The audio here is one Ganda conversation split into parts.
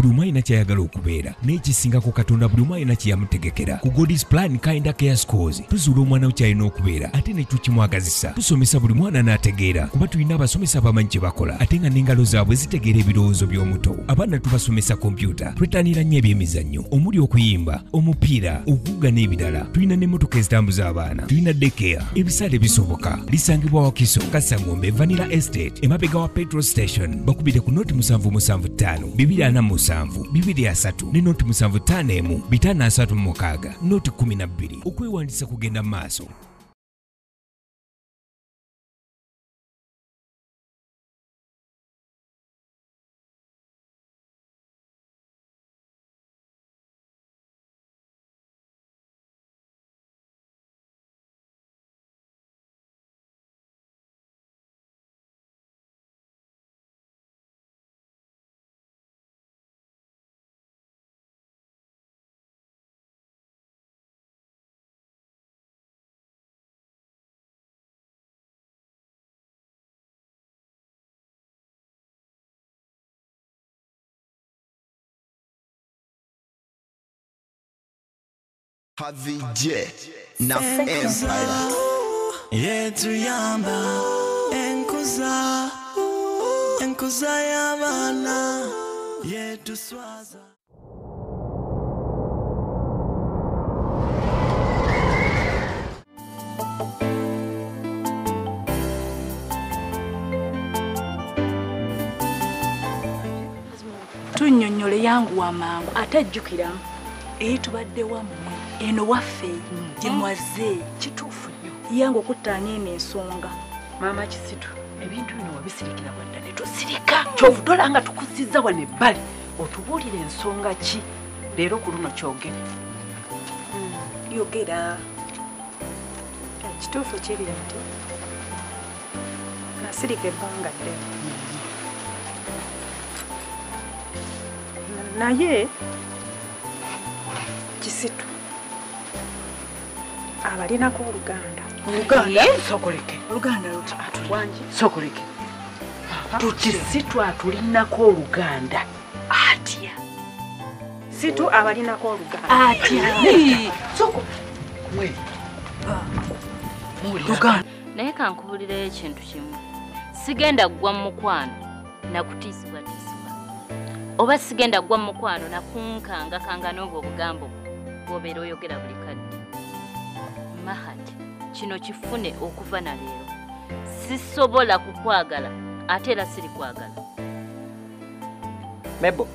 buli omu alina kyayagala okubeera naye kisingako katonda buli omu alina kyeyamutegekera ku godis plan kinda care scores tuzuula omwana we kyalina okubeera ate ne tukimwagazisa tusomesa buli mwana n'ategeera kuba tulina abasomesa abamanyi kye bakola. Ate nga n'engalo zaabwe zitegeera ebirowoozo by'omuto. Abaana tubasomesa kompyuta. Twettanira nnyo ebyemizannyo. Omuli okuyimba omupiira okuwuga n'ebirala. Tulina n'emmotoka ezitambuza abaana. Tulina dekeya ebisale bisoboka lisangibwa wakiso kasangombe vanilla estate emabega wa petrol station. Bakubire ku noti musanvu. Bibiri asatu ne noti musanvu ttaano emu bitaano asatu mu mukaaga noti kumi na bbiri okwewandiisa kugenda mu maaso Havije na Empire. yetuyamba enkuza enkuza y'abaana yetuswaza tunnyonnyola yangu wamangu ate ajjukira eyi tubadde wammwe eno waffe gye mwaze kituufu nnyo. Yange okuttaanya eno ensonga. Maama kisitu ebintu bino wabisirikira bwadda ne tosirika kyovutola nga tukuzizza wano ebbali otubuulira ensonga ki? Leero ku luno kyogere. Yogera. Kituufu kiri nti nasirika ebbanga ddene naye kisitu abalinako oluganda oluganda sokoleke. Oluganda wangi sokoleke. Tukisitu atulinako oluganda. Atya. Situ abalinako oluganda. Atya. Soko. Luganda. Naye kankubulirayo ekintu kimu. Sigenda ggwa mu mukwano nakutiisibwatiisibwa oba sigenda ggwa mu mukwano nakunkangakanga n'obwo obugambo bwobeera oyogera buli kadde mahati kino kifune okuva na leero sisobola kukwagala ate era sirikwagala mebo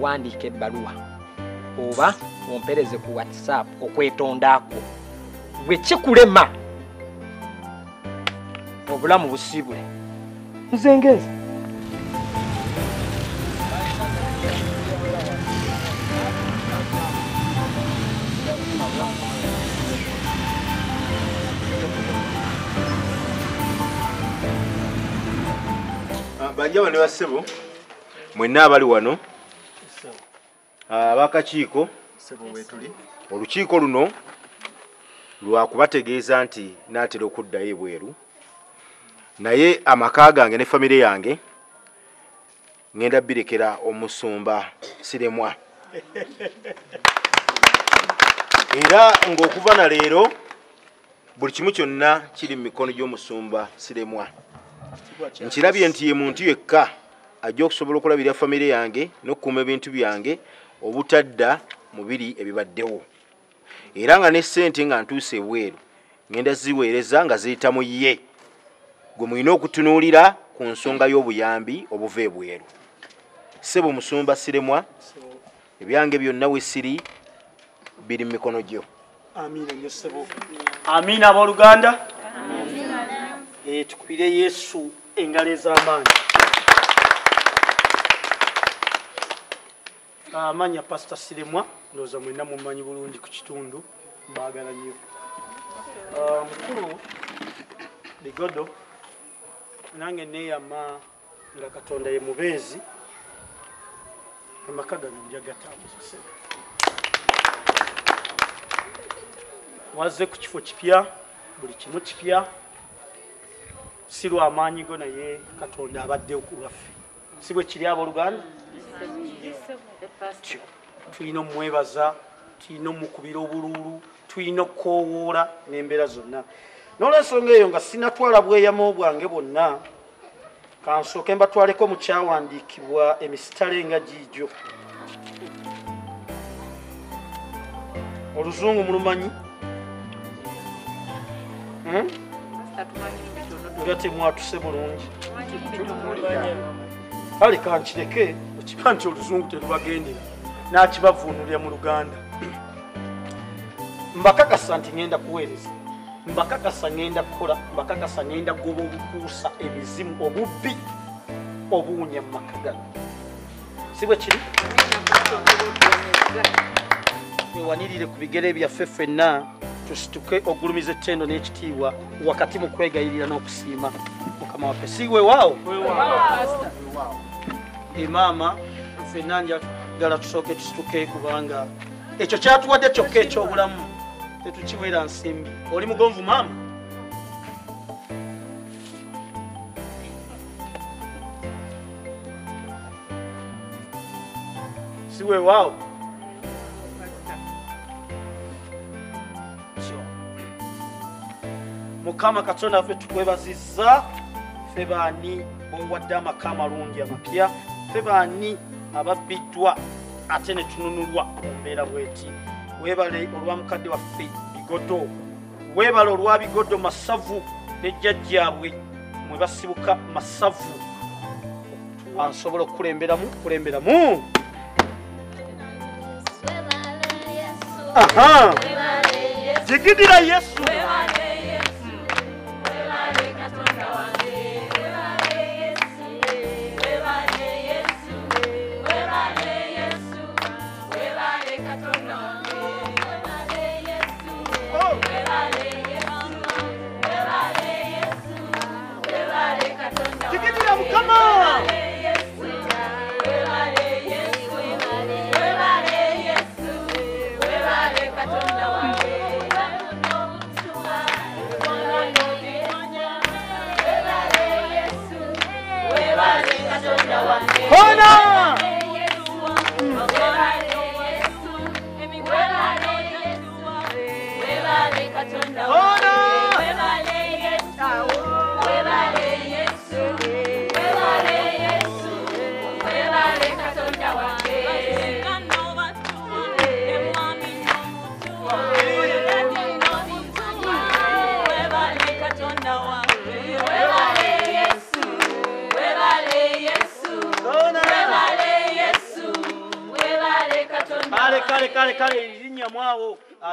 wandiika ebbaluwa oba ompereze ku whatsapp okwetondaako. Bwe kikulema obulamu busibule nzengezi bajja bano ne bassebo mwenna abali wano abakakiiko. Olukiiko luno lwakubategeeza nti naatera okuddayo ebweru. Naye amaka gange ne famire yange ŋŋenda birekera omusumba siremwa. Era ng'okuva na leero buli kimu kyonna kiri mu mikono gy'omusumba siremwa nkirabye nti ye muntu yekka ajja okusobola okulabirira famire yange n'okukuuma ebintu byange obutadda mu biri ebibaddewo. Era nga ne ssente nga ntuuse ebweru ŋŋenda ziweereza nga ziyita mu ye. Gwe mulina okutunuulira ku nsonga y'obuyambi obuva ebweru. Ssebo musumba siremwa ebyange byonna we siri biri mu mikono gyo. Amiina abooluganda tukubire yesu engalo ez'amaanyi. Amanya pasita siremwa ndowooza mwenna mumanyi bulungi ku kitundu mbaagala nnyo. Ah, mukulu bigodo nange neeyama nga katonda ye mubeezi amaka gano njagatambuza sebo wazze ku kifo kipya buli kimu kipya si lwamaanyi go naye katonda abaddewo ku lwaffe. Si bwe kiri abooluganda Tyo. tulina omwebaza tulina omukubira obululu tulina okukowoola n'embeera zonna. N'olwensonga eyo nga sinatwala bweyamo bwange bwonna kansooke mbatwaleko mu kyawandiikibwa emisitale nga giigyo oluzungu mulumanyi? Hmm? Nga temwatuse bulungi kale kankireke okiba nti oluzungu terubagendera nakibavuunulira mu luganda. Mbakakasa nti ngenda kuweereza mbakakasa ngenda kukola mbakakasa ngenda kugoba obukuusa emizimu obubbi obuwunya mu maka gano si bwe kiri? Ewanirire ku bigere byaffe ffenna tusituke ogulumiza ettendo n'ekitiibwa wakati mu kwegayirira n'okusiima mukama waffe si wewaawo emaama ffenna njagala tusooke tusituke kubanga. Ekyo kyatuwadde kyokka ekyobulamu. Tetukiweera nsimbi. Oli mugonvu maama si wewaawo mukama katonda waffe tukwebazizza. Ffe baani bowadde amaka amalungi amapya ffe baani ababbiddwa ate ne tununulwa mu mbeera bweti? Weebale olwa mukadde waffe bigodo. Weebale olwa bigodo masavu ne jjajjaabwe. Mwe basibuka masavu ansobola okukulemberamu? Kulemberamu? Aha! Jigidira yesu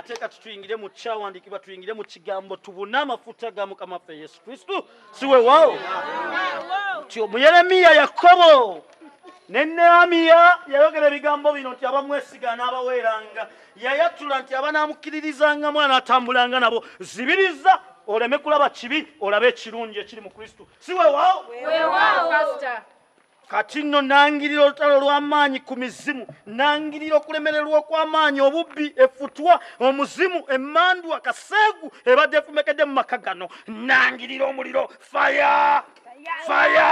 mwawo ate ka tutuyingire mu kyawandiikibwa tuyingire mu kigambo tubune amafuta ga mukama waffe yesu kristu siwe waawo tyo mu yeremiya yakobo. Ne neamiya yayogera ebigambo bino nti abamwesiga n'abaweeranga. Yayatula nti abanaamukkiririzangamu anaatambulanga nabo. Zibiriza oleme kulaba kibi olabe ekirungi ekiri mu kristu siwe waawo kati nno nangirira olutalo olw'amaanyi ku mizimu nangirira okulemererwa okw'amaanyi obubbi efutwa omuzimu emmandu akaseegu ebadde efumekedde mu maka gano. Nangirira omuliro faya faya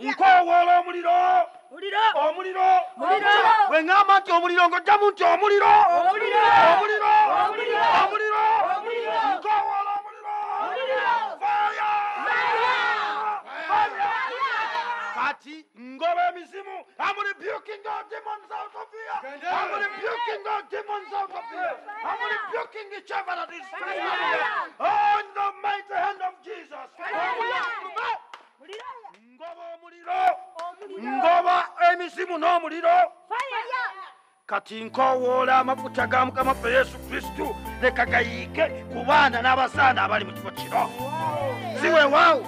nkowoola omuliro! Omuliro! Bwe ŋŋamba nti omuliro ng'ojjamu nti omuliro! Omuliro! Omuliro! Nkowoola omuliro! Faya kati ngoba emizimu I'm rebuking all demons out of here. I'm rebuking all demons out of here. I'm rebuking each other that is Oh, in the mighty hand of Jesus. ngoba omuliro ngoba emizimu n'omuliro kati nkowoola amafuta ga mukama ffe yesu kristu leka gayiike ku baana n'abasaana abali mu kifo kino. Si weewaawo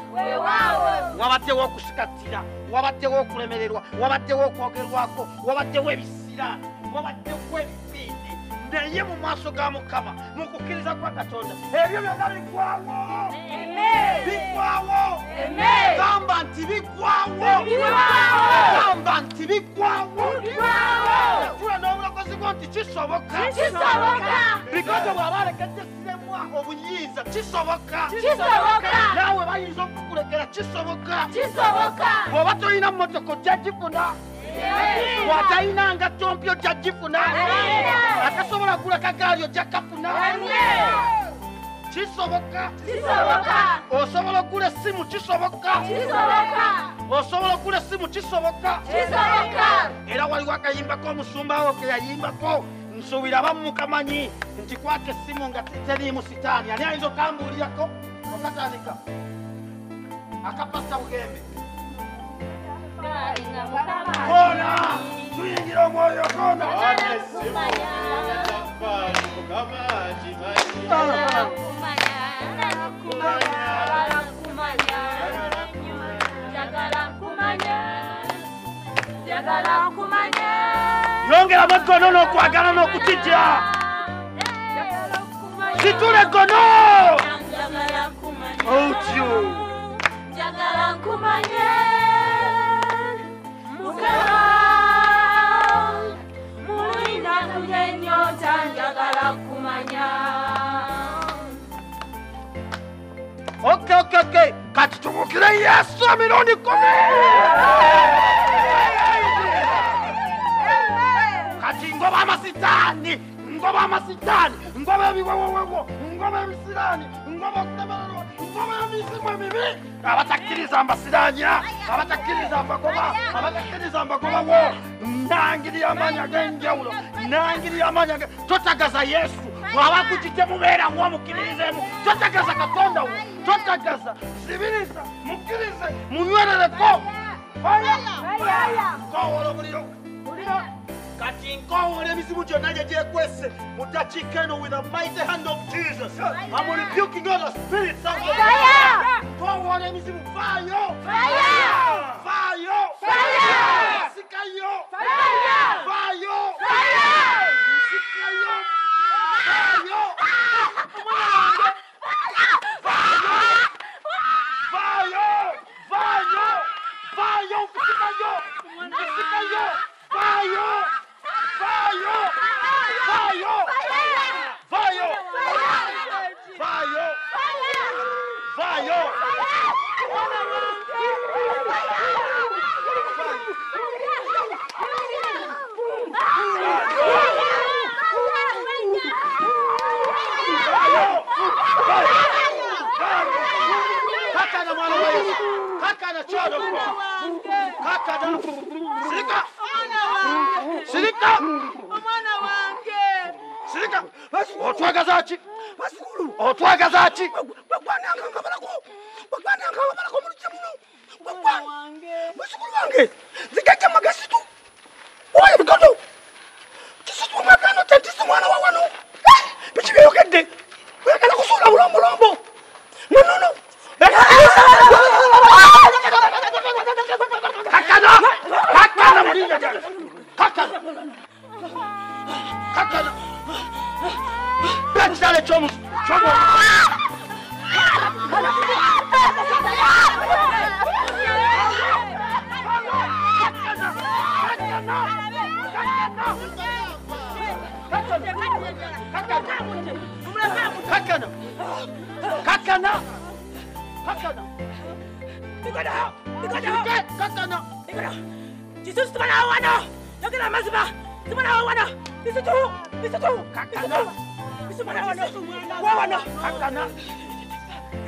wabaddewo okusikatira wabaddewo okulemererwa wabaddewo okwogerwako wabaddewo ebisira wabaddewo ebibindi naye mu maaso ga mukama mu kukkiriza kwa katonda ebyo byonna bigwawo. Bigwawo. Gamba nti bigwawo kisoboka. Kisoboka. bigodo bw'aba alekedde siremwa obuyinza kisoboka. Naawe bayinza okukulekera kisoboka. Bw'oba tolina mmotoka ojja gifuna bw'atalina ngatto mpya ojja gifuna akasobola kugula kagaali ojja kafuna. Kisoboka. Osobola okugula essimu kisoboka. Osobola okugula essimu kisoboka. Era waliwo akayimbako omusumbawo ke yayimbako nsuubira abamu mukamanyi nti kwata essimu nga teriimu sitaani. Ani ayinza okambuulirako? Okatandika akapasa bugembe. Koona tuyingira omwoyo koona longela magono nokwagala nokutitya situle gono outyo oh, njagala nkumanye mukama kati tubukire yesu emirundi kumi amasitani ngoba amasitani ngoba yabikwakwakwo ngoba yemisilani ngoba kutemelelwa ngoba yemizimo emibi. Abatakiriza ambasilanya abatakiriza ambagoba abatakiriza ambagobawo nangiri amanya genjawulo nangiri amanya totagaza yesu wabakuti temubeerawo mukkiririzemu totagaza katonda wo totagaza sibiriza mukkirize munywerereko kowola omuliro muliro. that incommon every single would that chicken with the mighty hand of Jesus. I'm rebuking all the spirits out there. Fire! Go on every single fire! Fire! Fire! Fire! Sikayo! Fire! Fire! Fire! Sikayo! Fire! Fire! Fire! Fire! Fire! Fire! Fire! Fire! All right. sua, Gazate!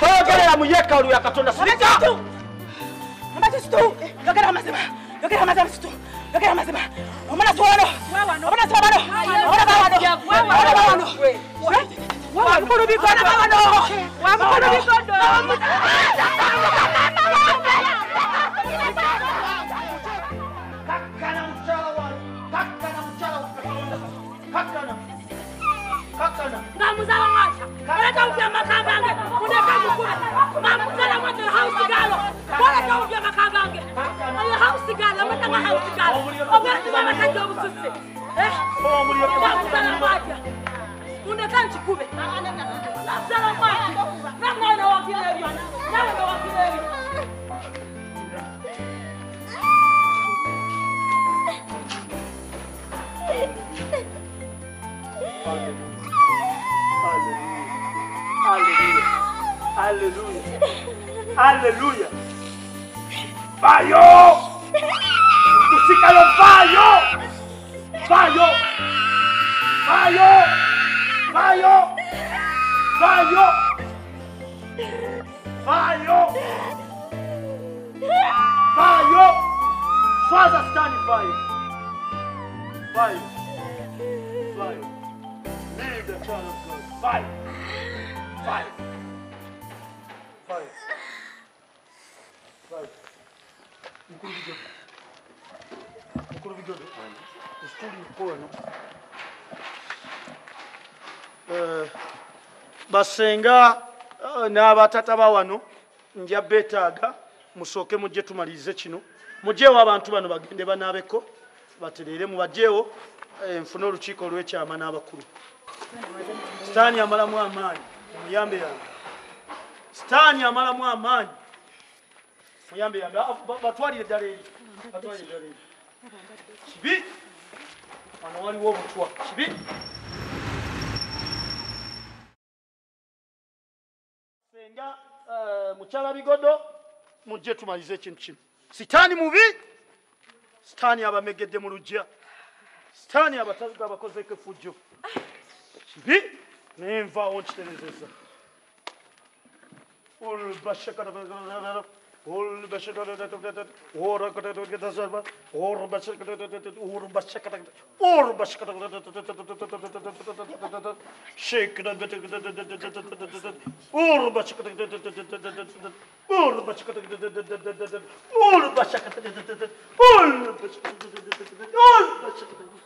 togerera muyeka oluya katonda Wamukulu Umesimama kati ya ususi. Eh? Unakaa nchikube. Sala kwake. Na mwana wa kilevi. Na mwana wa kilevi. Hallelujah. Hallelujah. Hallelujah. Fire! Mkuru vigodo. Mkuru vigodo. Usituli mkono. Eh, basenga eh, n'abatata ba wano nja beetaaga musooke mujje tumalirize kino mujjeewo abantu bano bagende banaabeko batereere mubajjeewo eh, nfune olukiiko olw'ekyama n'abakulu sitaani amalamu amaanyi muyambe yange sitaani amalamu amaanyi muyambe ba- batwalire ddala eri batwalire ddala eri kibi wano waliwo obutwa kibi senga eh, mukyala bigodo. Mujje tumalize ekintu kino sitaani mubi. Sitaani abamegedde mu lujja sitaani abataga abakozeko effujjo kibi nenvaawo nkiterezeza Ol başa kadar da or kadar da da zarba or başa kadar da da or başa kadar or başa kadar da da da da şey kadar da da da da or başa kadar da da da da or başa kadar da da da da or başa kadar da da da or başa kadar da da da or başa kadar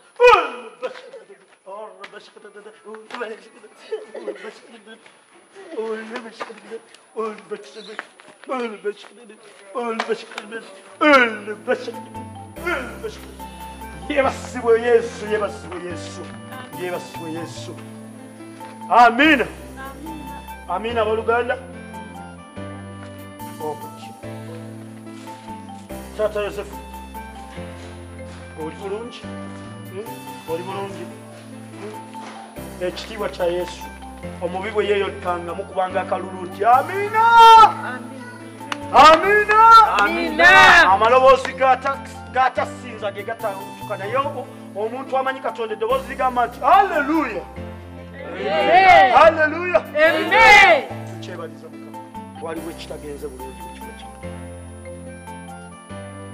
or başa kadar or başa kadar da da or başa kadar or başa kadar or başa kadar ölmek demek, ölmek demek, ölmek demek, ölmek demek, ölmek demek. Yemezsin bu Yesu, yemezsin bu Yesu, yemezsin bu Yesu. Amin. Amin abaluganda. Okucu. Tata Yosef. Oli bulungi. Oli bulungi. Ekitiibwa kya Yesu. Omubi bwe yeeyottangamu kubanga akalulu nti amina! Amina! Amaloboozi gata- gatasinza ge gatalutuka naye omuntu amanyi katonda eddoboozi ligamba nti alleluya alleluya tukyebaliza mukama. Waliwo ekitagenze bulungi mu kifo kino.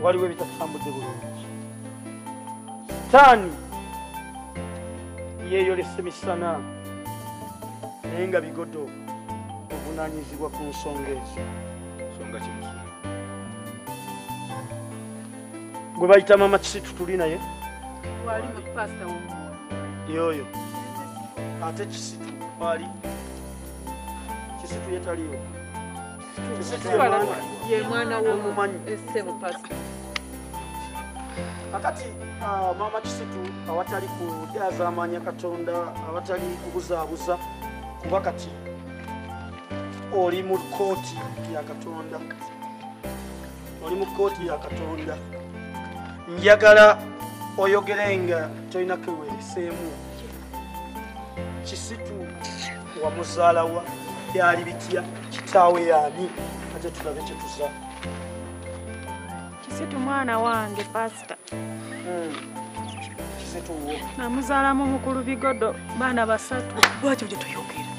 Waliwo ebitatambudde bulungi. Sitaani yeeyolesa emisana naye nga bigodo obunaanyizibwa ku nsonga ezo. Nsonga kimusoma gwe bayita mama kisitu tuli naye? Wali pasita w'omuwala yoyo. Ate kisitu wali kisitu yetaliwo Kisitu ye mwana. ye mwana Omumanyi. w'essebo pasita kakati ah, mama kisitu awatali kudaaza amaanya katonda awatali kubuzaabuza kuba kati oli mu kooti ya katonda. Oli mu kooti ya katonda. Njagala oyogere nga tolina kweweeseemu kisitu wamuzaalawa byali bitya? Kitaawe yaani? Ate tulabe kyetuza kisitu mwana wange pasita kisitu wo. Namuzaalamu mukulu bigodo baana basatu. Lwaki ojja toyogera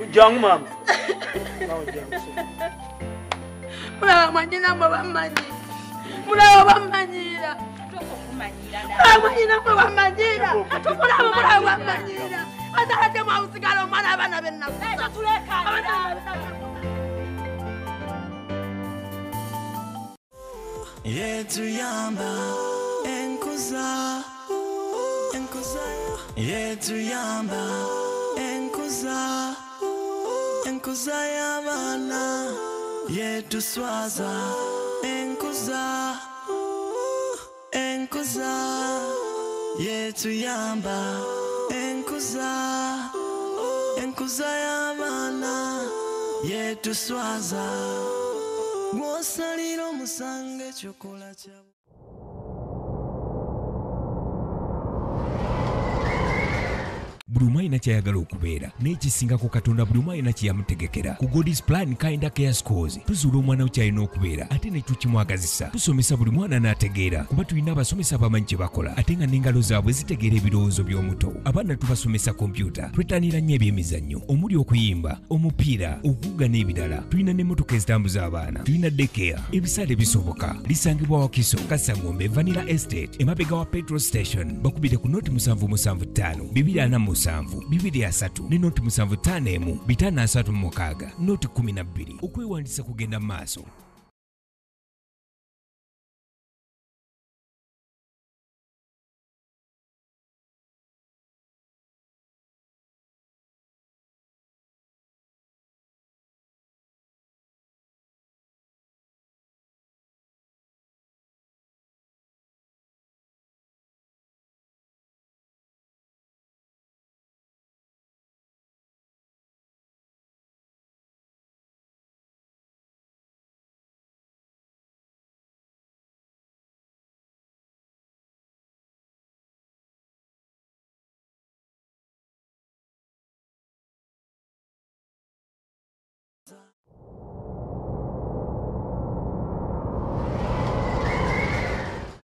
Ujang mama. Mulawa mwanyina mwe bamanyira. Mulawa bamanyira. Mwanyina mwe bamanyira. Mulawa mulawa bamanyira. Atadde mwawusigala omwana abaana bennaku. yetuyamba enkuza enkuza yetuyamba enkuza enkuza y'abaana yetuswaza. Enkuza enkuza yetuyamba. Enkuza enkuza y'abaana yetuswaza. Gwosalira omusango ekyokola kyabo buli omu alina kyayagala okubeera n'ekisingako katonda buli omu alina kyeyamutegekera ku godis plan kinda care schools tuzuula omwana we kyalina okubeera ate ne tukimwagazisa tusomesa buli mwana n'ategeera kuba tulina abasomesa abamanyi kye bakola ate nga n'engalo zaabwe zitegeera ebirowoozo by'omuto abaana tubasomesa kompyuta. Twettanira nnyo ebyemizannyo omuli okuyimba omupiira okuwuga n'ebirala tulina n'emmotoka ezitambuza abaana tulina dekeya ebisale bisoboka. Lisangibwa wakiso. Kasangombe vanilla estate. Emabega wa petrol station. Bakubire ku noti 775 musanvu. Bibiri asatu ne noti musanvu ttaano emu bitaano asatu mu mukaaga noti kumi na bbiri okwewandiisa kugenda mu maaso